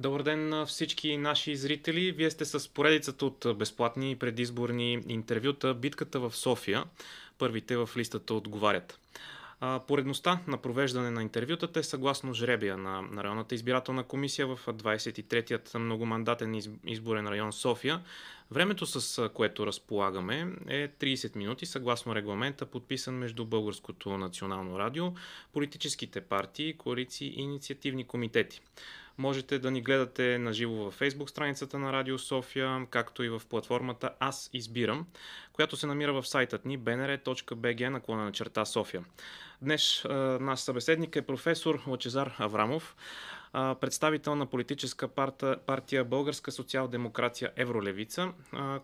Добър ден на всички наши зрители. Вие сте с поредицата от безплатни предизборни интервюта Битката в София. Първите в листата отговарят. Поредността на провеждане на интервютата е съгласно жребия на, на районната избирателна комисия в 23-ят многомандатен изборен район София. Времето, с което разполагаме, е 30 минути, съгласно регламента, подписан между Българското национално радио, политическите партии, коалиции и инициативни комитети. Можете да ни гледате на живо във Facebook страницата на Радио София, както и в платформата Аз избирам, която се намира в сайтът ни bnr.bg наклона на черта София. Днес наш събеседник е професор Лачезар Аврамов, представител на политическа парта, партия Българска социал-демокрация Евролевица,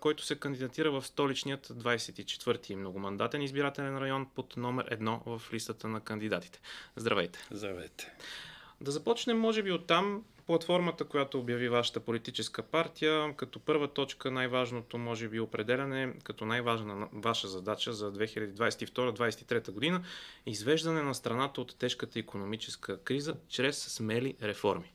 който се кандидатира в столичният 24-ти многомандатен избирателен район под номер 1 в листата на кандидатите. Здравейте! Здравейте! Да започнем, може би, от там. Платформата, която обяви вашата политическа партия, като първа точка най-важното, може би, определяне, като най-важна ваша задача за 2022-2023 година, извеждане на страната от тежката економическа криза чрез смели реформи.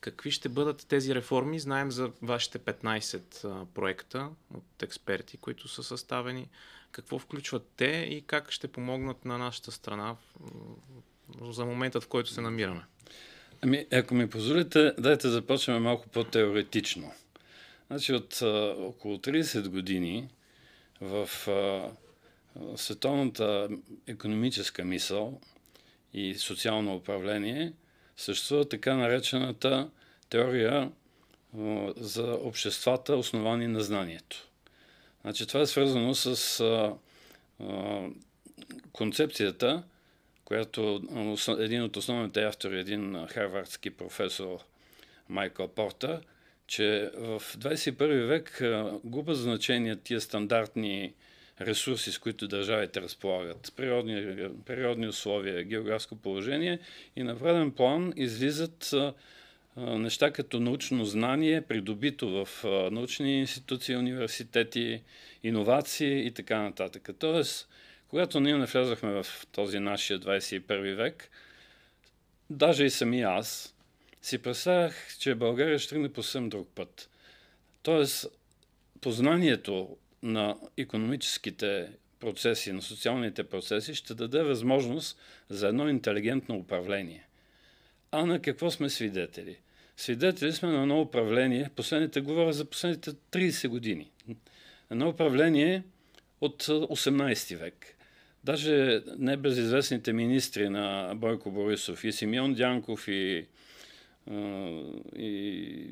Какви ще бъдат тези реформи? Знаем за вашите 15 проекта от експерти, които са съставени. Какво включват те и как ще помогнат на нашата страна за момента, в който се намираме? Ами, ако ми позволите, дайте започнем малко по-теоретично. Значи от а, около 30 години в а, световната економическа мисъл и социално управление съществува така наречената теория а, за обществата, основани на знанието. Значи това е свързано с а, а, концепцията, която един от основните автори, един харвардски професор Майкъл Порта, че в 21 век губа значение тия стандартни ресурси, с които държавите разполагат, природни, природни условия, географско положение и на преден план излизат неща като научно знание, придобито в научни институции, университети, иновации и така нататък. Тоест, когато ние навлязахме в този нашия 21 век, даже и сами аз, си представях, че България ще тръгне по съвсем друг път. Тоест, познанието на економическите процеси, на социалните процеси ще даде възможност за едно интелигентно управление. А на какво сме свидетели? Свидетели сме на едно управление, последните, говоря за последните 30 години. Едно управление от 18 век. Даже небезизвестните министри на Бойко Борисов и Симеон Дянков и, и,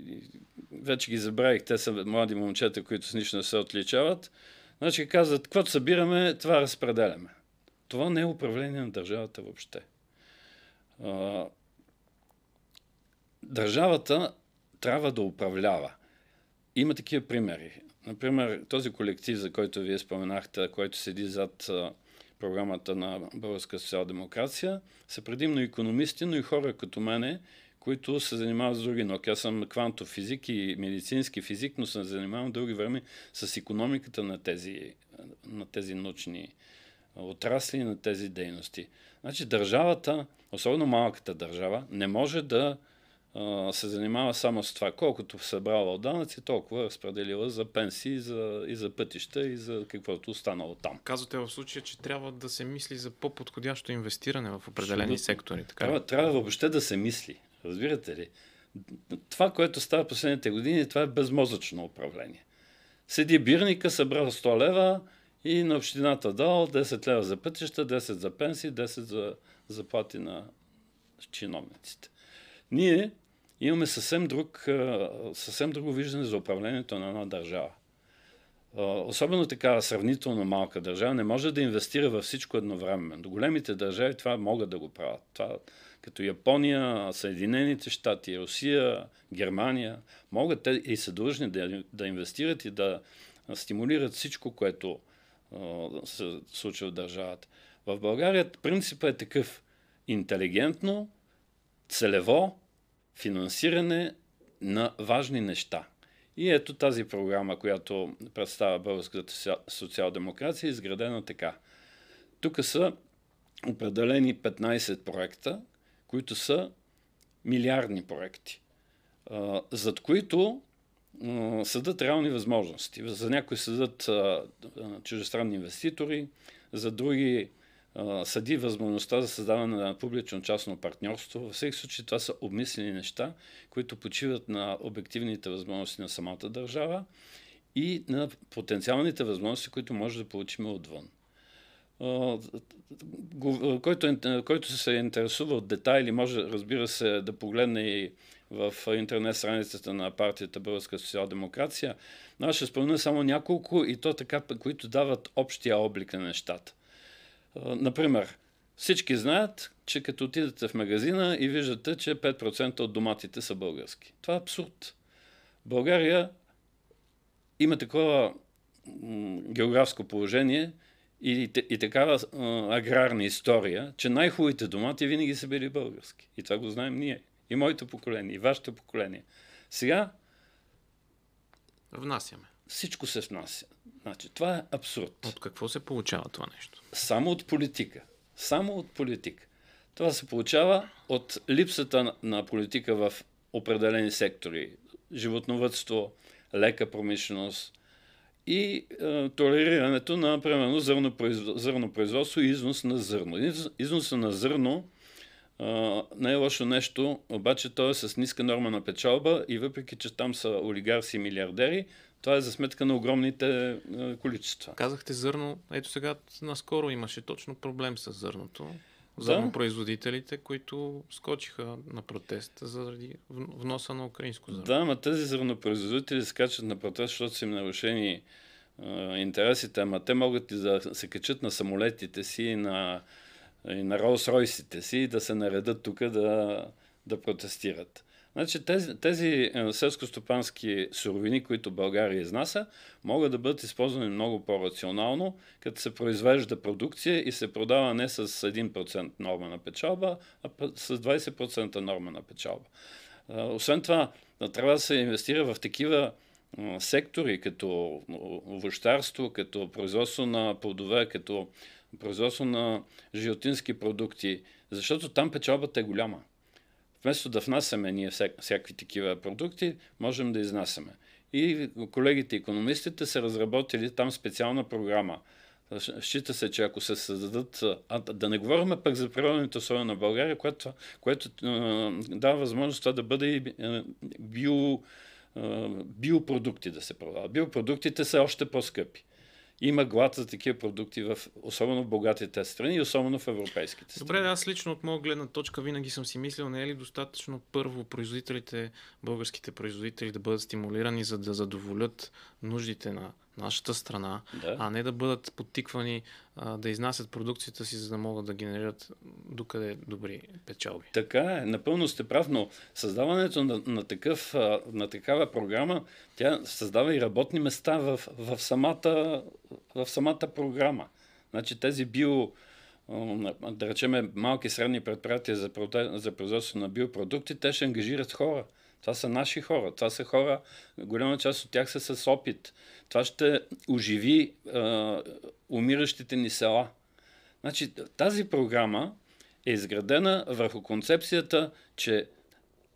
вече ги забравих, те са млади момчета, които с нищо не се отличават. Значи казват, каквото събираме, това разпределяме. Това не е управление на държавата въобще. Държавата трябва да управлява. Има такива примери. Например, този колектив, за който вие споменахте, който седи зад програмата на Българска социал-демокрация, са предимно економисти, но и хора като мене, които се занимават с други науки. Аз съм квантов физик и медицински физик, но се занимавам дълги време с економиката на тези, на тези научни отрасли на тези дейности. Значи държавата, особено малката държава, не може да се занимава само с това. Колкото събрала от данъци, толкова разпределила за пенсии за, и за пътища и за каквото останало там. Казвате в случая, че трябва да се мисли за по-подходящо инвестиране в определени Ще сектори. Така трябва, трябва въобще да се мисли. Разбирате ли? Това, което става последните години, това е безмозъчно управление. Седи бирника, събрал 100 лева и на общината дал 10 лева за пътища, 10 за пенсии, 10 за заплати на чиновниците. Ние имаме съвсем, друг, съвсем друго виждане за управлението на една държава. Особено така сравнително малка държава не може да инвестира във всичко едновременно. Големите държави това могат да го правят. Това, като Япония, Съединените щати, Русия, Германия, могат те и са длъжни да, да инвестират и да стимулират всичко, което се случва в държавата. В България принципът е такъв интелигентно, целево финансиране на важни неща. И ето тази програма, която представя българската социал-демокрация, е изградена така. Тук са определени 15 проекта, които са милиардни проекти. зад които съдат реални възможности. За някои съдат чужестранни инвеститори, за други съди възможността за създаване на публично-частно партньорство. Във всеки случай това са обмислени неща, които почиват на обективните възможности на самата държава и на потенциалните възможности, които може да получим отвън. Който, който се интересува от детайли, може, разбира се, да погледне и в интернет страницата на партията Българска социал-демокрация. Но аз ще спомена само няколко и то така, които дават общия облик на нещата. Например, всички знаят, че като отидете в магазина и виждате, че 5% от доматите са български. Това е абсурд. България има такова географско положение и, и такава аграрна история, че най-хубавите домати винаги са били български. И това го знаем ние. И моето поколение, и вашето поколение. Сега Внасяме. Всичко се внася. Значи, това е абсурд. От какво се получава това нещо? Само от политика. Само от политика. Това се получава от липсата на политика в определени сектори. Животновътство, лека промишленост и е, толерирането на, примерно, зърнопроизводство и износ на зърно. Износа на зърно не е лошо нещо, обаче то е с ниска норма на печалба и въпреки, че там са олигарси и милиардери, това е за сметка на огромните количества. Казахте зърно. Ето сега наскоро имаше точно проблем с зърното. Зърнопроизводителите, които скочиха на протест заради вноса на украинско зърно. Да, но тези зърнопроизводители скачат на протест, защото са им нарушени интересите, ама те могат и да се качат на самолетите си, на и на Ролс-Ройсите си да се наредат тук да, да протестират. Значи тези, тези е, селско-стопански суровини, които България изнася, могат да бъдат използвани много по-рационално, като се произвежда продукция и се продава не с 1% норма на печалба, а с 20% норма на печалба. Освен това, трябва да се инвестира в такива сектори, като овощарство, като производство на плодове, като производство на животински продукти, защото там печалбата е голяма. Вместо да внасяме ние всякакви такива продукти, можем да изнасяме. И колегите економистите са разработили там специална програма. Счита се, че ако се създадат, а да не говорим пък за природните условия на България, което, което дава възможност това да бъде и био, биопродукти да се продават. Биопродуктите са още по-скъпи има глад за такива продукти, в, особено в богатите страни и особено в европейските страни. Добре, аз лично от моя гледна точка винаги съм си мислил, не е ли достатъчно първо производителите, българските производители да бъдат стимулирани, за да задоволят нуждите на нашата страна, да. а не да бъдат подтиквани а, да изнасят продукцията си, за да могат да генерират докъде добри печалби. Така е, напълно сте прав, но създаването на, на, такъв, на такава програма, тя създава и работни места в, в, самата, в самата програма. Значи тези био, да речеме малки и средни предприятия за, за производство на биопродукти, те ще ангажират хора. Това са наши хора. Това са хора, голяма част от тях са с опит. Това ще оживи а, умиращите ни села. Значи, тази програма е изградена върху концепцията, че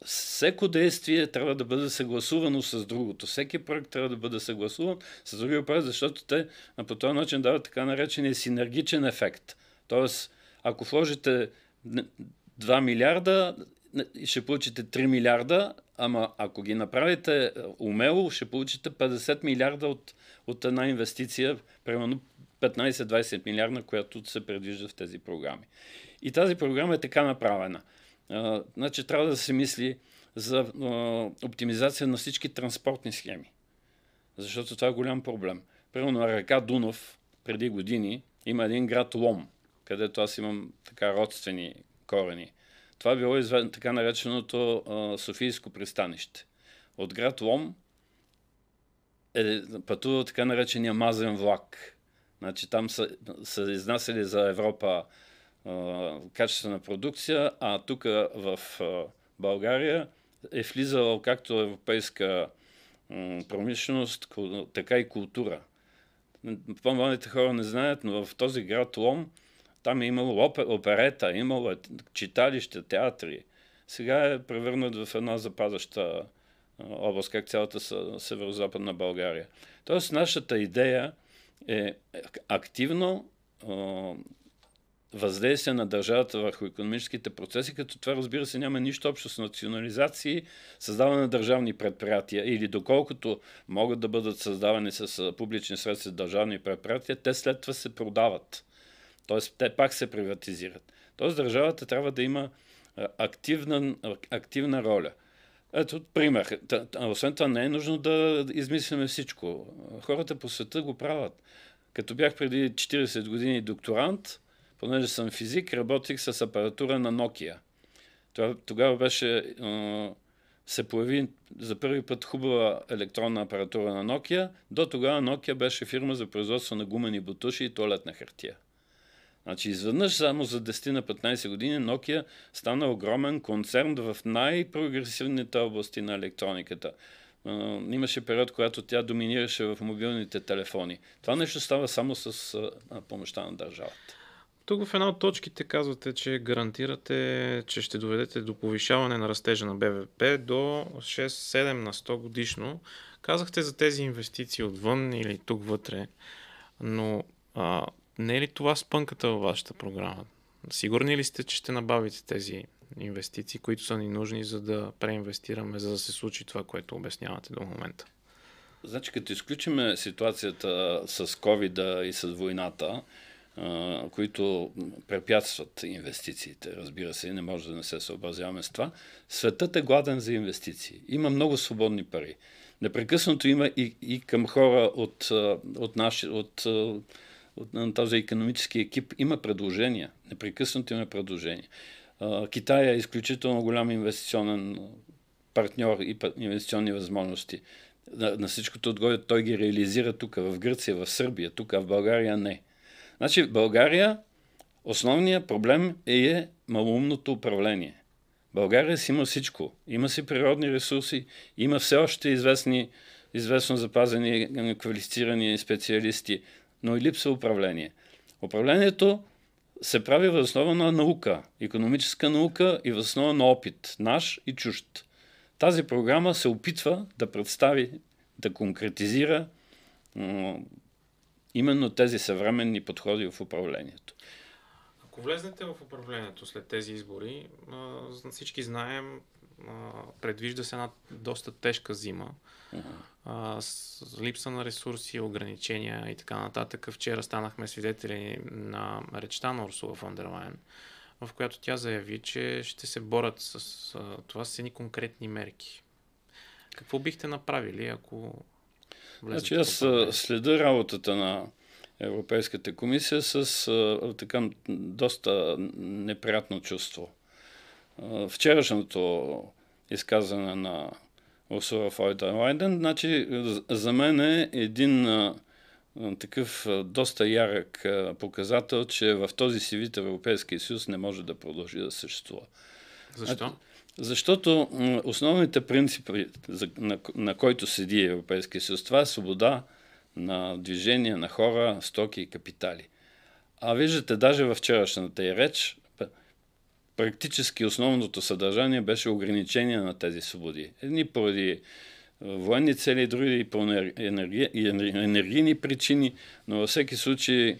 всеко действие трябва да бъде съгласувано с другото. Всеки проект трябва да бъде съгласуван с другия проект, защото те по този начин дават така наречения синергичен ефект. Тоест, ако вложите 2 милиарда, ще получите 3 милиарда, ама ако ги направите умело, ще получите 50 милиарда от, от една инвестиция, примерно 15-20 милиарда, която се предвижда в тези програми. И тази програма е така направена. А, значи трябва да се мисли за а, оптимизация на всички транспортни схеми. Защото това е голям проблем. Примерно на река Дунов преди години има един град Лом, където аз имам така родствени корени – това било изведен, така нареченото Софийско пристанище. От град Лом е пътувал така наречения мазен влак. Значи там са, са изнасяли за Европа качествена продукция, а тук в България е влизала както европейска промишленост, така и култура. По-младите хора не знаят, но в този град Лом там е имало оперета, имало е читалище, театри. Сега е превърнат в една запазваща област, как цялата северо-западна България. Тоест, нашата идея е активно въздействие на държавата върху економическите процеси, като това разбира се няма нищо общо с национализации, създаване на държавни предприятия или доколкото могат да бъдат създавани с публични средства държавни предприятия, те след това се продават. Тоест, те пак се приватизират. Тоест, държавата трябва да има активна, активна роля. Ето пример. Освен това не е нужно да измисляме всичко. Хората по света го правят. Като бях преди 40 години докторант, понеже съм физик, работих с апаратура на Nokia. Това, тогава беше, се появи за първи път хубава електронна апаратура на Nokia. До тогава Nokia беше фирма за производство на гумени бутуши и туалетна хартия. Значи изведнъж само за 10 на 15 години Nokia стана огромен концерн в най-прогресивните области на електрониката. Имаше период, когато тя доминираше в мобилните телефони. Това нещо става само с помощта на държавата. Тук в една от точките казвате, че гарантирате, че ще доведете до повишаване на растежа на БВП до 6-7 на 100 годишно. Казахте за тези инвестиции отвън или тук вътре, но а, не е ли това спънката във вашата програма? Сигурни ли сте, че ще набавите тези инвестиции, които са ни нужни, за да преинвестираме, за да се случи това, което обяснявате до момента? Значи, като изключиме ситуацията с COVID и с войната, които препятстват инвестициите. Разбира се, не може да не се съобразяваме с това. Светът е гладен за инвестиции. Има много свободни пари. Непрекъснато има и, и към хора от, от, наши, от, от този економически екип има предложения. Непрекъснато има предложения. Китай е изключително голям инвестиционен партньор и инвестиционни възможности. На, на всичкото отгоре той ги реализира тук, в Гърция, в Сърбия, тук, в България не. Значи България основният проблем е малумното управление. България си има всичко. Има си природни ресурси, има все още известни, известно запазени квалифицирани специалисти, но и липсва управление. Управлението се прави въз основа на наука, економическа наука и въз основа на опит, наш и чужд. Тази програма се опитва да представи, да конкретизира именно тези съвременни подходи в управлението. Ако влезнете в управлението след тези избори, всички знаем, предвижда се една доста тежка зима, с липса на ресурси, ограничения и така нататък. Вчера станахме свидетели на речта на Урсула фон дер Лайен, в която тя заяви, че ще се борят с това с едни конкретни мерки. Какво бихте направили, ако Значи аз следа работата на Европейската комисия с а, така доста неприятно чувство. А, вчерашното изказване на Урсула Фойда Лайден, значи за мен е един а, такъв а, доста ярък показател, че в този си вид Европейския съюз не може да продължи да съществува. Защо? Значи, защото основните принципи, на, на който седи Европейския съюз, това е свобода на движение на хора, стоки и капитали. А виждате, даже във вчерашната и реч, практически основното съдържание беше ограничение на тези свободи. Едни поради военни цели, други по енерги... енергийни причини, но във всеки случай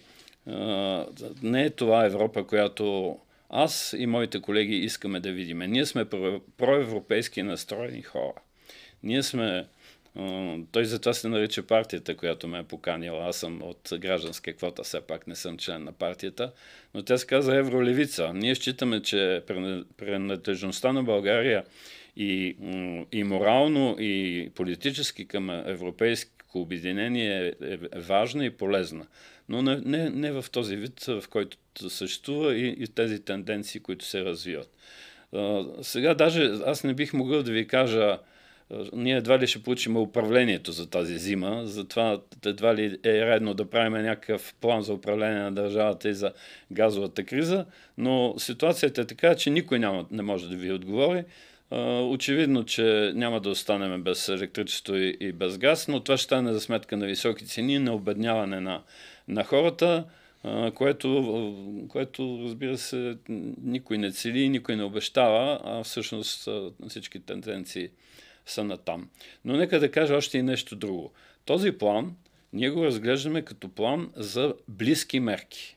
не е това Европа, която аз и моите колеги искаме да видим. Ние сме проевропейски настроени хора. Ние сме той затова се нарича партията, която ме е поканила. Аз съм от гражданска квота, все пак не съм член на партията. Но тя се каза Евролевица. Ние считаме, че принадлежността на България и, и морално, и политически към европейско обединение е, е важна и полезна. Но не, не, не в този вид, в който съществува и, и тези тенденции, които се развиват. сега даже аз не бих могъл да ви кажа ние едва ли ще получим управлението за тази зима, затова едва ли е редно да правим някакъв план за управление на държавата и за газовата криза, но ситуацията е така, че никой няма, не може да ви отговори. Очевидно, че няма да останем без електричество и, без газ, но това ще стане за сметка на високи цени, на обедняване на, на хората, което, което, разбира се, никой не цели, никой не обещава, а всъщност всички тенденции са на там. Но нека да кажа още и нещо друго. Този план ние го разглеждаме като план за близки мерки.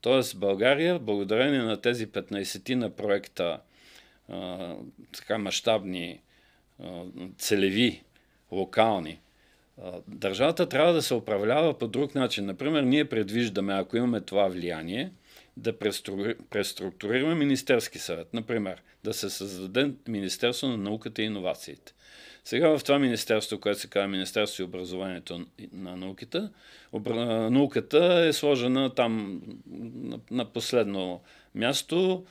Тоест България, благодарение на тези 15 на проекта, а, така мащабни, целеви, локални, държавата трябва да се управлява по друг начин. Например, ние предвиждаме, ако имаме това влияние, да преструктурираме Министерски съвет. Например, да се създаде Министерство на науката и иновациите. Сега в това министерство, което се казва Министерство и образованието на науката, науката е сложена там на последно място.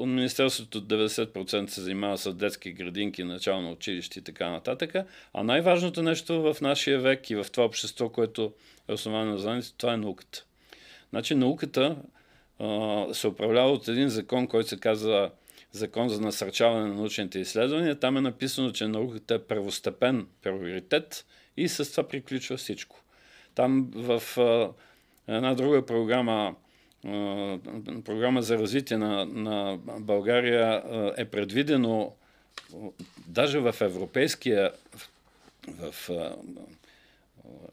Министерството 90% се занимава с детски градинки, начално училище и така нататък. А най-важното нещо в нашия век и в това общество, което е основано на знанието, това е науката. Значи науката се управлява от един закон, който се казва Закон за насърчаване на научните изследвания. Там е написано, че науката е първостепен приоритет и с това приключва всичко. Там в а, една друга програма програма за развитие на, на България е предвидено даже в европейския в, в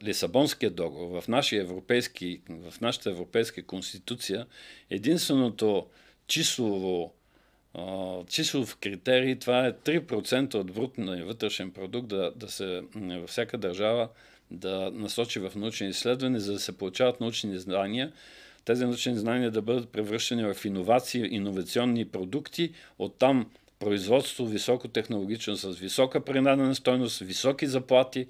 Лисабонския договор, в, нашия европейски, в нашата европейска конституция, единственото числово числов критерий, това е 3% от брутния вътрешен продукт да, да се във всяка държава да насочи в научни изследвания, за да се получават научни знания, тези научни знания да бъдат превръщани в иновации, иновационни продукти, оттам производство високотехнологично с висока принадена стойност, високи заплати,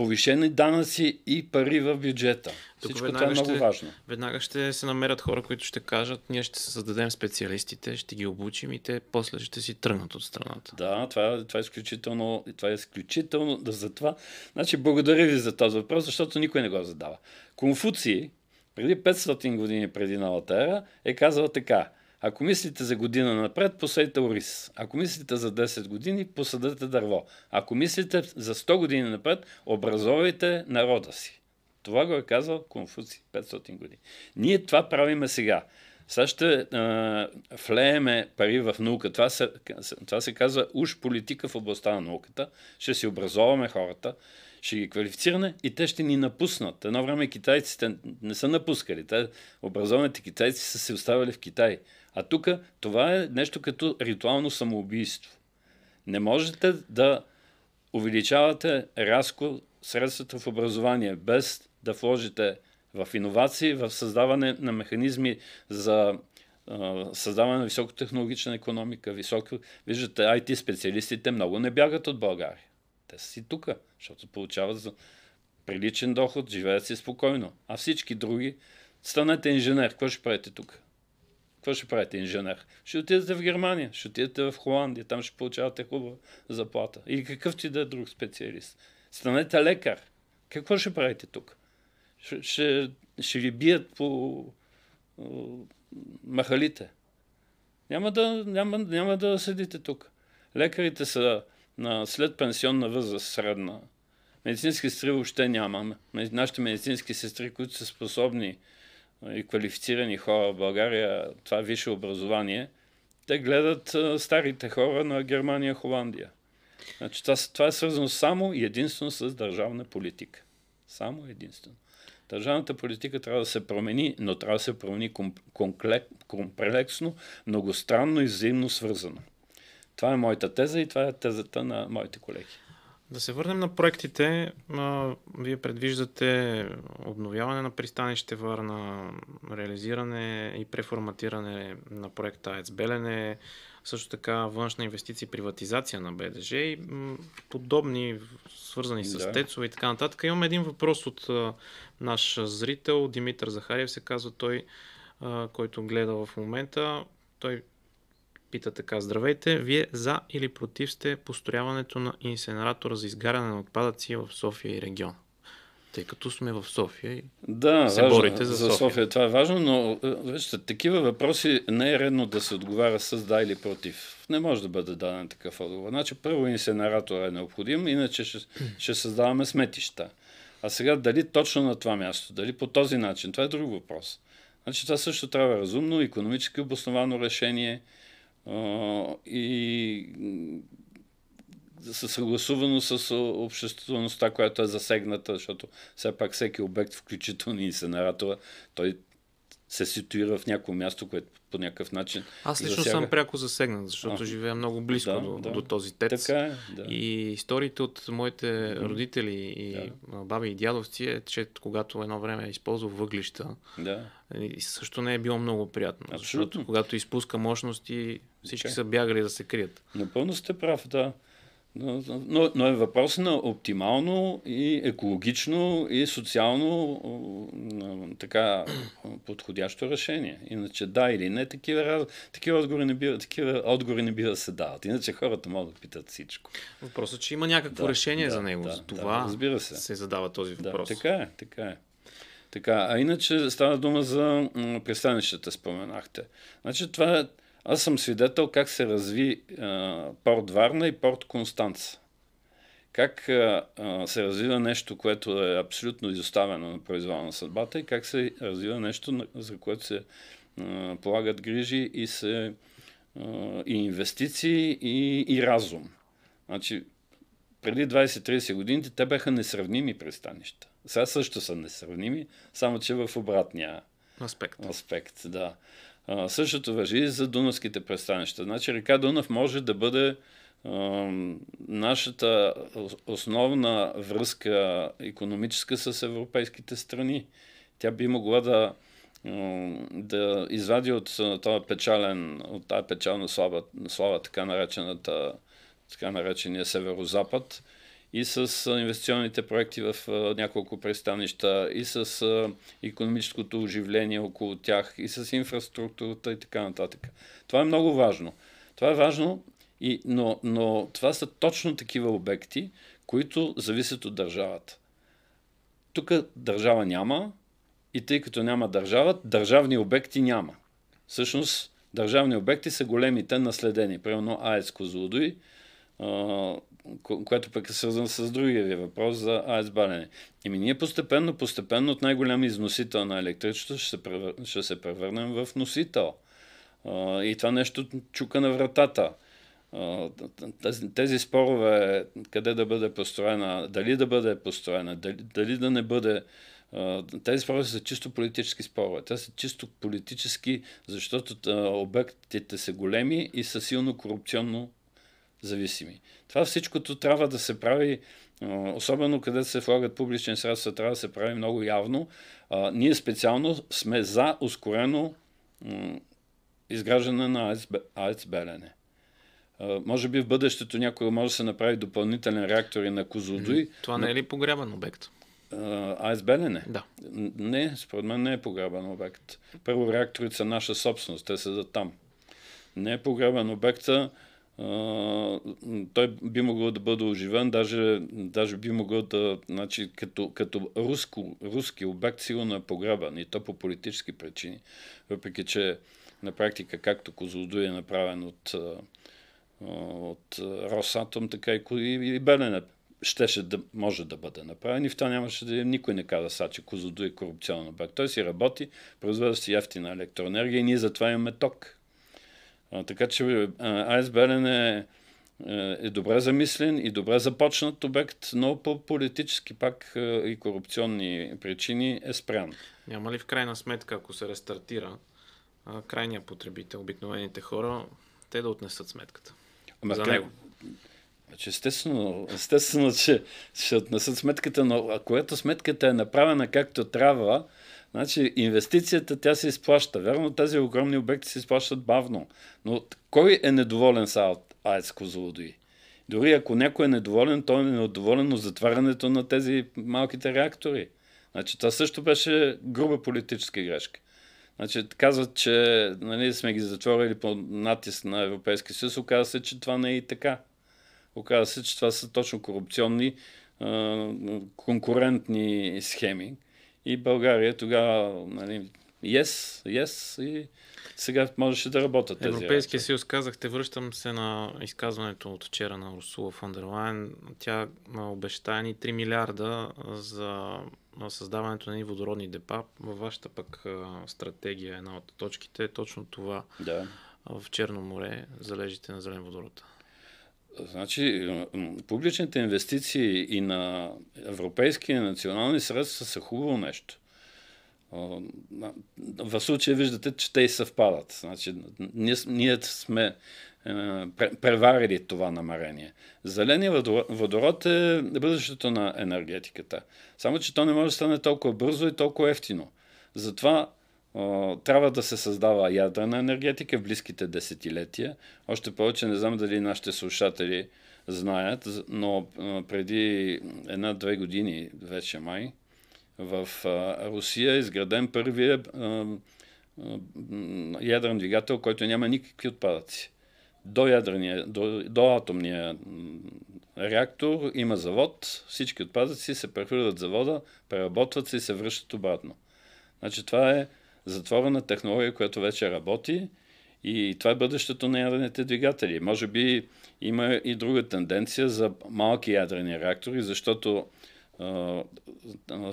повишени данъци и пари в бюджета. Тук Всичко това е много ще, важно. Веднага ще се намерят хора, които ще кажат, ние ще създадем специалистите, ще ги обучим и те после ще си тръгнат от страната. Да, това, това е изключително, това е изключително, да за това. Значи, благодаря ви за този въпрос, защото никой не го задава. Конфуций, преди 500 години преди новата ера, е казал така. Ако мислите за година напред, посейте ориз. Ако мислите за 10 години, посадете дърво. Ако мислите за 100 години напред, образовайте народа си. Това го е казал Конфуций 500 години. Ние това правиме сега. Сега ще а, влееме пари в наука. Това се, това се казва уж политика в областта на науката. Ще си образоваме хората ще ги квалифицираме и те ще ни напуснат. Едно време китайците не са напускали. Те, образованите китайци са се оставили в Китай. А тук това е нещо като ритуално самоубийство. Не можете да увеличавате рязко средствата в образование, без да вложите в иновации, в създаване на механизми за създаване на високотехнологична економика. Високо... Виждате, IT специалистите много не бягат от България. Те са си тук, защото получават за приличен доход, живеят си спокойно. А всички други, станете инженер, какво ще правите тук? Какво ще правите инженер? Ще отидете в Германия, ще отидете в Холандия, там ще получавате хубава заплата. Или какъв ти да е друг специалист. Станете лекар. Какво ще правите тук? Ще, ще, ще ви бият по махалите. Няма да, няма, няма да седите тук. Лекарите са на след пенсионна възраст средна. Медицински сестри въобще нямаме. Нашите медицински сестри, които са способни и квалифицирани хора в България, това висше образование, те гледат старите хора на Германия, Холандия. Значи, това, това е свързано само и единствено с държавна политика. Само единствено. Държавната политика трябва да се промени, но трябва да се промени комплексно, многостранно и взаимно свързано. Това е моята теза и това е тезата на моите колеги. Да се върнем на проектите. Вие предвиждате обновяване на пристанище Върна, реализиране и преформатиране на проекта АЕЦ Белене, също така външна инвестиция и приватизация на БДЖ и подобни, свързани с да. Тецове и така нататък. Имам един въпрос от наш зрител, Димитър Захариев се казва той, който гледа в момента. Той пита така, здравейте, вие за или против сте построяването на инсенератора за изгаряне на отпадъци в София и регион? Тъй като сме в София и да, се важно, борите за, за София. София. Това е важно, но е, вижте, такива въпроси не е редно да се отговаря с да или против. Не може да бъде даден такъв отговор. Значи първо инсенератор е необходим, иначе ще, ще създаваме сметища. А сега дали точно на това място, дали по този начин, това е друг въпрос. Значи това също трябва разумно, економически обосновано решение – и съгласувано с обществеността, която е засегната, защото все пак всеки обект, включително и инсенератора, той се ситуира в някакво място, което по някакъв начин. Аз лично засяга... съм пряко засегнат, защото а, живея много близко да, до, да. до този тец. Така е, да. И историите от моите родители и да. баби и дядовци е, че когато едно време е използвал въглища, да. и също не е било много приятно. Абсолютно. Защото когато изпуска мощности, всички така. са бягали да се крият. Напълно сте прав, да. Но, но, е въпрос на оптимално и екологично и социално така подходящо решение. Иначе да или не, такива, такива, отговори не бива, такива отговори не бива да се дават. Иначе хората могат да питат всичко. Въпросът е, че има някакво да, решение да, за него. Да, за това да, разбира се. се задава този въпрос. Да, така е, така е. Така, а иначе става дума за пристанищата, споменахте. Значи това е аз съм свидетел как се разви а, Порт Варна и Порт Констанца. Как а, а, се развива нещо, което е абсолютно изоставено на произвола на съдбата и как се развива нещо, за което се а, полагат грижи и, се, а, и инвестиции и, и разум. Значи, преди 20-30 години те бяха несравними пристанища. Сега също са несравними, само че в обратния аспект. аспект да. Същото въжи и за Дунавските пристанища. Значи река Дунав може да бъде нашата основна връзка економическа с европейските страни. Тя би могла да, да извади от този печален, от тази печална слава, слава така наречената така наречения северо-запад, и с инвестиционните проекти в няколко пристанища, и с економическото оживление около тях, и с инфраструктурата и така нататък. Това е много важно. Това е важно, и, но, но това са точно такива обекти, които зависят от държавата. Тук държава няма и тъй като няма държава, държавни обекти няма. Всъщност, държавни обекти са големите наследени. Примерно АЕЦ Козлодуй, което пък е свързано с другия ви въпрос за АЕС Балене. Еми ние постепенно, постепенно от най-голям износител на електричество ще се, превър... ще се превърнем в носител. И това нещо чука на вратата. Тези, тези спорове, къде да бъде построена, дали да бъде построена, дали, дали да не бъде тези спорове са чисто политически спорове. Те са чисто политически, защото обектите са големи и са силно корупционно зависими. Това всичкото трябва да се прави, особено където се влагат публични средства, трябва да се прави много явно. Ние специално сме за ускорено изграждане на АЕЦ Белене. Може би в бъдещето някой може да се направи допълнителен реактор и на Козлодуй. Това не е ли погребан обект? АЕС Белене? Да. Не, според мен не е погребан обект. Първо реакторите са наша собственост, те са там. Не е погребан обекта той би могъл да бъде оживен, даже, даже би могъл да, значи, като, като руско, руски обект сигурно е погребан и то по политически причини, въпреки че на практика, както Козлодуй е направен от, от Росатом, така и, и Белене щеше да може да бъде направен и в това нямаше да никой не каза са, че Козлодуй е корупционен обект. Той си работи, произвежда си ефтина електроенергия и ние затова имаме ток. А, така че АЕС Белене е, е добре замислен и добре започнат обект, но по политически пак и корупционни причини е спрян. Няма ли в крайна сметка, ако се рестартира, крайният потребител, обикновените хора, те да отнесат сметката? Ама за него. Значи естествено, естествено, че ще отнесат сметката, но ако ето сметката е направена както трябва, Значи, инвестицията тя се изплаща. Верно, тези огромни обекти се изплащат бавно. Но кой е недоволен с АЕЦ Козлодуи? Дори ако някой е недоволен, той е недоволен от затварянето на тези малките реактори. Значи, това също беше груба политическа грешка. Значи, казват, че нали, сме ги затворили по натиск на Европейския съюз. Оказва се, че това не е и така. Оказва се, че това са точно корупционни, конкурентни схеми, и България тогава, нали, yes, yes и сега можеше да работят тези Европейския съюз, казахте, връщам се на изказването от вчера на Русула фон дер Лайн. Тя обеща ни 3 милиарда за създаването на ни водородни депа. Във вашата пък стратегия, една от точките е точно това. Да. В Черно море залежите на зелен водород. Значи, публичните инвестиции и на европейски и национални средства са хубаво нещо. В случая виждате, че те и съвпадат. Значи, ние, ние сме преварили това намерение. Зеления водород е бъдещето на енергетиката. Само, че то не може да стане толкова бързо и толкова ефтино. Затова трябва да се създава ядрена енергетика в близките десетилетия. Още повече не знам дали нашите слушатели знаят, но преди една-две години, вече май, в Русия е изграден първия ядрен двигател, който няма никакви отпадъци. До, ядрения, до, до атомния реактор има завод, всички отпадъци се прехвърлят завода, преработват се и се връщат обратно. Значи това е затворена технология, която вече работи и това е бъдещето на ядрените двигатели. Може би има и друга тенденция за малки ядрени реактори, защото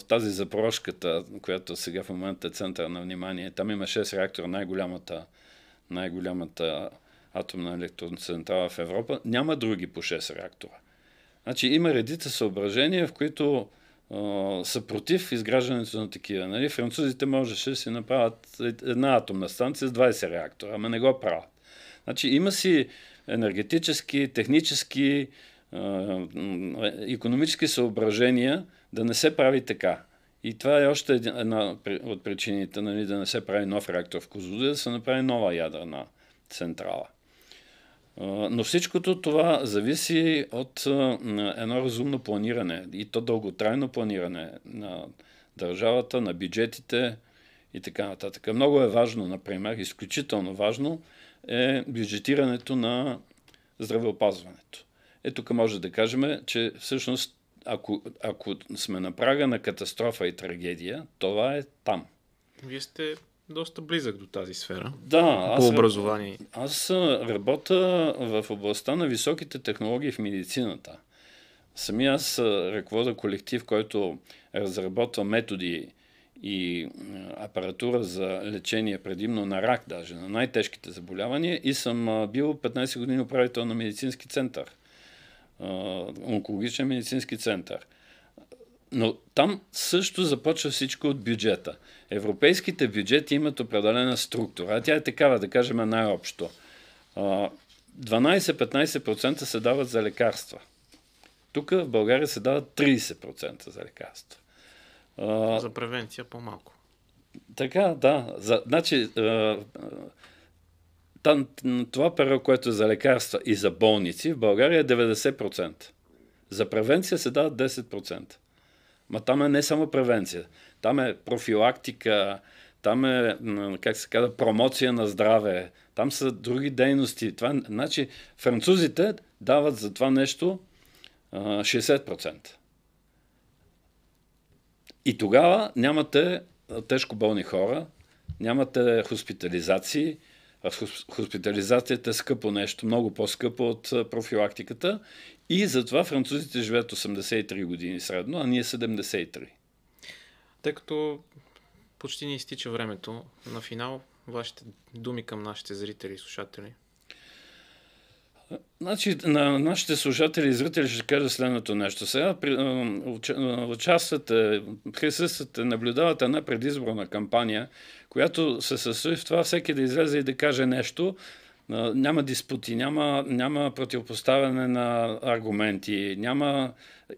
тази запорожката, която сега в момента е център на внимание, там има 6 реактора, най-голямата, най-голямата атомна електроцентрала в Европа, няма други по 6 реактора. Значи има редица съображения, в които са против изграждането на такива. Нали? Французите можеше да си направят една атомна станция с 20 реактора, ама не го правят. Значи има си енергетически, технически, економически съображения да не се прави така. И това е още една от причините нали, да не се прави нов реактор в Козлодуй, да се направи нова ядрена централа. Но всичкото това зависи от едно разумно планиране и то дълготрайно планиране на държавата, на бюджетите и така нататък. Много е важно, например, изключително важно е бюджетирането на здравеопазването. Е, тук може да кажем, че всъщност ако, ако сме на прага на катастрофа и трагедия, това е там. Вие сте доста близък до тази сфера. Да, аз, по образование. Аз работя в областта на високите технологии в медицината. Сами аз ръковода колектив, който разработва методи и апаратура за лечение предимно на рак, даже на най-тежките заболявания и съм бил 15 години управител на медицински център, онкологичен медицински център. Но там също започва всичко от бюджета. Европейските бюджети имат определена структура, а тя е такава, да кажем най-общо. 12-15% се дават за лекарства. Тук в България се дават 30% за лекарства. За превенция по-малко. Така, да. За, значи, там, това перо, което е за лекарства и за болници, в България е 90%. За превенция се дават 10%. Ма там е не само превенция. Там е профилактика, там е, как се казва, промоция на здраве, там са други дейности. Това, значи, французите дават за това нещо 60%. И тогава нямате тежко болни хора, нямате хоспитализации. Хоспитализацията е скъпо нещо, много по-скъпо от профилактиката. И затова французите живеят 83 години средно, а ние 73. Тъй като почти ни изтича времето, на финал вашите думи към нашите зрители и слушатели. Значи, на нашите слушатели и зрители ще кажа следното нещо. Сега участвате, присъствате, наблюдавате една предизборна кампания, която се състои в това всеки да излезе и да каже нещо. Няма диспути, няма, няма противопоставяне на аргументи, няма...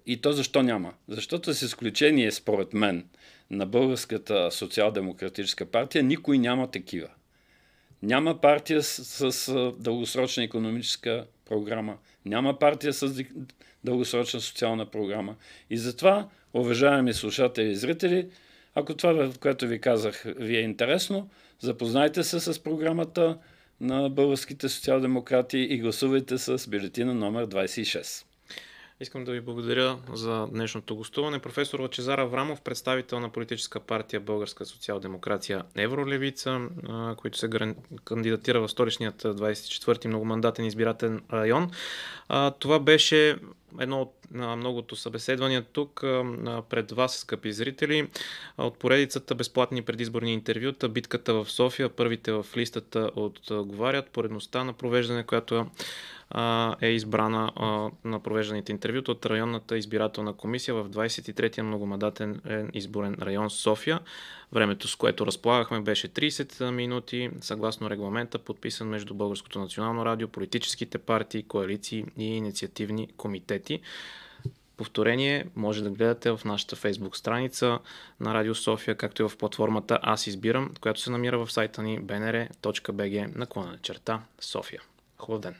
И то защо няма? Защото с изключение, според мен, на Българската социал-демократическа партия, никой няма такива. Няма партия с, с дългосрочна економическа програма. Няма партия с дългосрочна социална програма. И затова, уважаеми слушатели и зрители, ако това, което ви казах, ви е интересно, запознайте се с програмата на българските социал-демократи и гласувайте с бюлетина номер 26. Искам да ви благодаря за днешното гостуване. Професор Лачезар Аврамов, представител на политическа партия Българска социал-демокрация Евролевица, който се кандидатира в столичният 24-ти многомандатен избирателен район. Това беше едно от многото събеседвания тук пред вас, скъпи зрители, от поредицата безплатни предизборни интервюта, битката в София, първите в листата отговарят, поредността на провеждане, която е избрана на провежданите интервюта от районната избирателна комисия в 23-я многомандатен изборен район София. Времето, с което разполагахме, беше 30 минути, съгласно регламента, подписан между Българското национално радио, политическите партии, коалиции и инициативни комитети. Повторение може да гледате в нашата фейсбук страница на Радио София, както и в платформата Аз избирам, която се намира в сайта ни bnr.bg наклона черта София. Хубав ден!